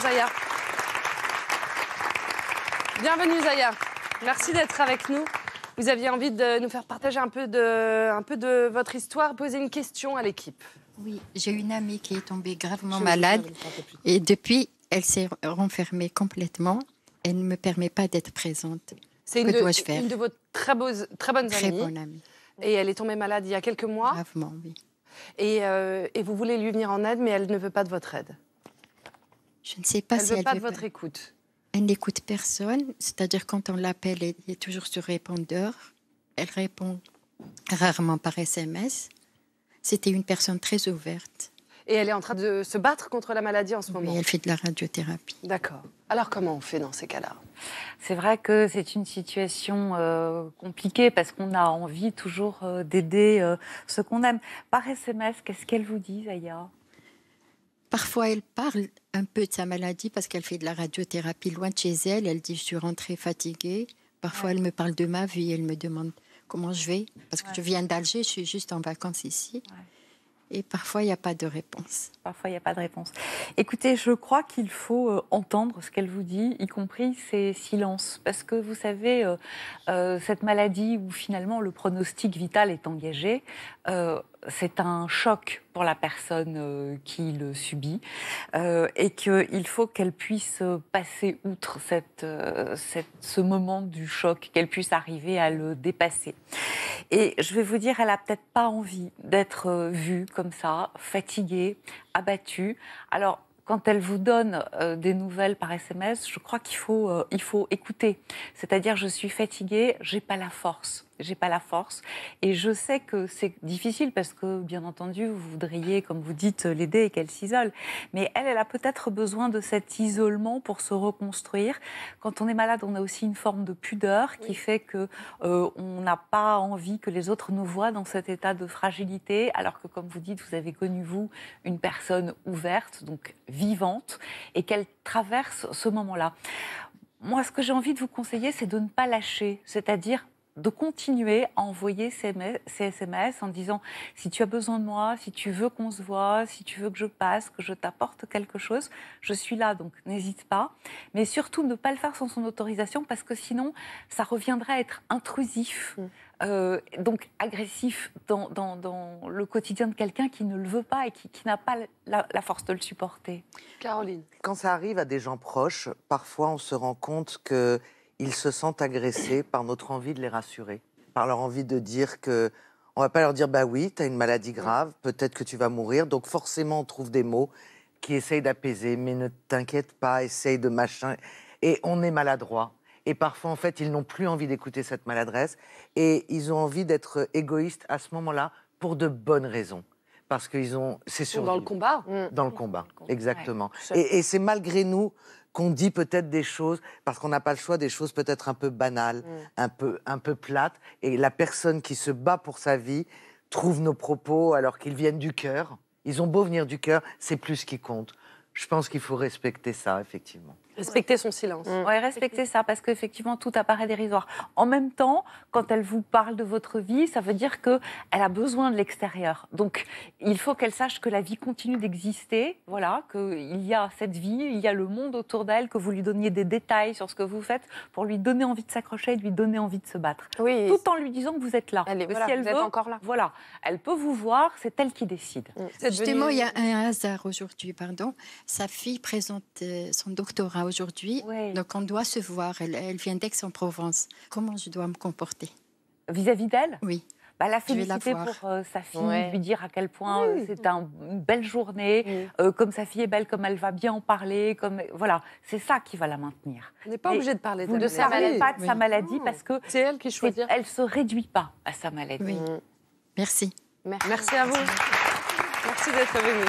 Zaya. Bienvenue Zaya. Merci d'être avec nous. Vous aviez envie de nous faire partager un peu de, un peu de votre histoire, poser une question à l'équipe. Oui, j'ai une amie qui est tombée gravement malade et depuis, elle s'est renfermée complètement. Elle ne me permet pas d'être présente. C'est une, Que de- dois-je faire? une de vos très, beaux, très bonnes Très amies. bonne amie, Et elle est tombée malade il y a quelques mois. gravement, oui. Et, euh, et vous voulez lui venir en aide, mais elle ne veut pas de votre aide. Je ne sais pas elle si veut elle pas de votre pas. écoute. Elle n'écoute personne, c'est-à-dire quand on l'appelle, elle est toujours sur répondeur. Elle répond rarement par SMS. C'était une personne très ouverte. Et elle est en train de se battre contre la maladie en ce moment. Mais elle fait de la radiothérapie. D'accord. Alors comment on fait dans ces cas-là? C'est vrai que c'est une situation euh, compliquée parce qu'on a envie toujours euh, d'aider euh, ceux qu'on aime. Par SMS, qu'est-ce qu'elle vous dit, Zaya? Parfois, elle parle un peu de sa maladie parce qu'elle fait de la radiothérapie loin de chez elle. Elle dit Je suis rentrée fatiguée. Parfois, elle me parle de ma vie. Elle me demande comment je vais. Parce que Ouais. je viens d'Alger, je suis juste en vacances ici. Et parfois, il n'y a pas de réponse. Parfois, il n'y a pas de réponse. Écoutez, je crois qu'il faut euh, entendre ce qu'elle vous dit, y compris ses silences. Parce que vous savez, euh, euh, cette maladie où finalement le pronostic vital est engagé, euh, c'est un choc pour la personne euh, qui le subit euh, et qu'il faut qu'elle puisse passer outre euh, ce moment du choc, qu'elle puisse arriver à le dépasser. Et je vais vous dire, elle a peut-être pas envie d'être vue comme ça, fatiguée, abattue. Alors, quand elle vous donne des nouvelles par SMS, je crois qu'il faut, il faut écouter. C'est-à-dire, je suis fatiguée, j'ai pas la force. J'ai pas la force. Et je sais que c'est difficile parce que, bien entendu, vous voudriez, comme vous dites, l'aider et qu'elle s'isole. Mais elle, elle a peut-être besoin de cet isolement pour se reconstruire. Quand on est malade, on a aussi une forme de pudeur qui fait que euh, on n'a pas envie que les autres nous voient dans cet état de fragilité, alors que, comme vous dites, vous avez connu, vous, une personne ouverte, donc vivante, et qu'elle traverse ce moment-là. Moi, ce que j'ai envie de vous conseiller, c'est de ne pas lâcher, c'est-à-dire de continuer à envoyer ces SMS en disant si tu as besoin de moi, si tu veux qu'on se voit, si tu veux que je passe, que je t'apporte quelque chose, je suis là, donc n'hésite pas. Mais surtout ne pas le faire sans son autorisation parce que sinon ça reviendrait à être intrusif, Mm. euh, donc agressif dans, dans- dans le quotidien de quelqu'un qui ne le veut pas et qui, qui n'a pas la, la force de le supporter. Caroline. Quand ça arrive à des gens proches, parfois on se rend compte qu'ils se sentent agressés par notre envie de les rassurer, par leur envie de dire que on va pas leur dire bah oui, tu as une maladie grave, peut-être que tu vas mourir, donc forcément on trouve des mots qui essayent d'apaiser, mais ne t'inquiète pas, essaye de machin, et on est maladroit. Et parfois, en fait, ils n'ont plus envie d'écouter cette maladresse et ils ont envie d'être égoïstes à ce moment-là pour de bonnes raisons. Parce qu'ils ont. C'est Sont dans le combat. dans le combat. Exactement. Ouais. Et, et c'est malgré nous qu'on dit peut-être des choses, parce qu'on n'a pas le choix, des choses peut-être un peu banales, un, peu, un peu plates. Et la personne qui se bat pour sa vie trouve nos propos alors qu'ils viennent du cœur. Ils ont beau venir du cœur, c'est plus ce qui compte. Je pense qu'il faut respecter ça, effectivement. Respecter son silence. Ouais, respectez ça parce qu'effectivement tout apparaît dérisoire. En même temps, quand elle vous parle de votre vie, ça veut dire que elle a besoin de l'extérieur. Donc il faut qu'elle sache que la vie continue d'exister. Voilà, qu'il y a cette vie, il y a le monde autour d'elle, que vous lui donniez des détails sur ce que vous faites pour lui donner envie de s'accrocher et de lui donner envie de se battre. Oui. Tout en lui disant que vous êtes là. Elle est- Que voilà, si elle vous êtes encore là. Voilà, elle peut vous voir, c'est elle qui décide. Êtes Justement, il y a un hasard aujourd'hui, pardon. Sa fille présente euh, son doctorat aujourd'hui. Ouais. Donc, on doit se voir. Elle, elle vient d'Aix-en-Provence. Comment je dois me comporter? Vis-à-vis d'elle, Oui. bah, la féliciter pour euh, sa fille, Ouais. lui dire à quel point euh, c'est un- une belle journée, Oui. euh, comme sa fille est belle, comme elle va bien en parler, comme voilà, c'est ça qui va la maintenir. On n'est pas Et obligé de parler ne sa maladie. pas de sa maladie parce que C'est elle qui choisit. elle se réduit pas à sa maladie. Oui. Merci. Merci à vous. Merci d'être venu.